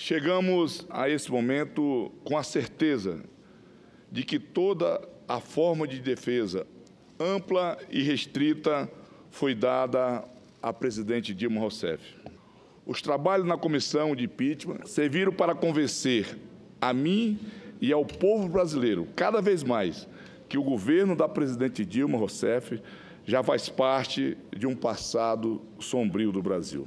Chegamos a esse momento com a certeza de que toda a forma de defesa ampla e restrita foi dada à presidente Dilma Rousseff. Os trabalhos na comissão de impeachment serviram para convencer a mim e ao povo brasileiro, cada vez mais, que o governo da presidente Dilma Rousseff já faz parte de um passado sombrio do Brasil.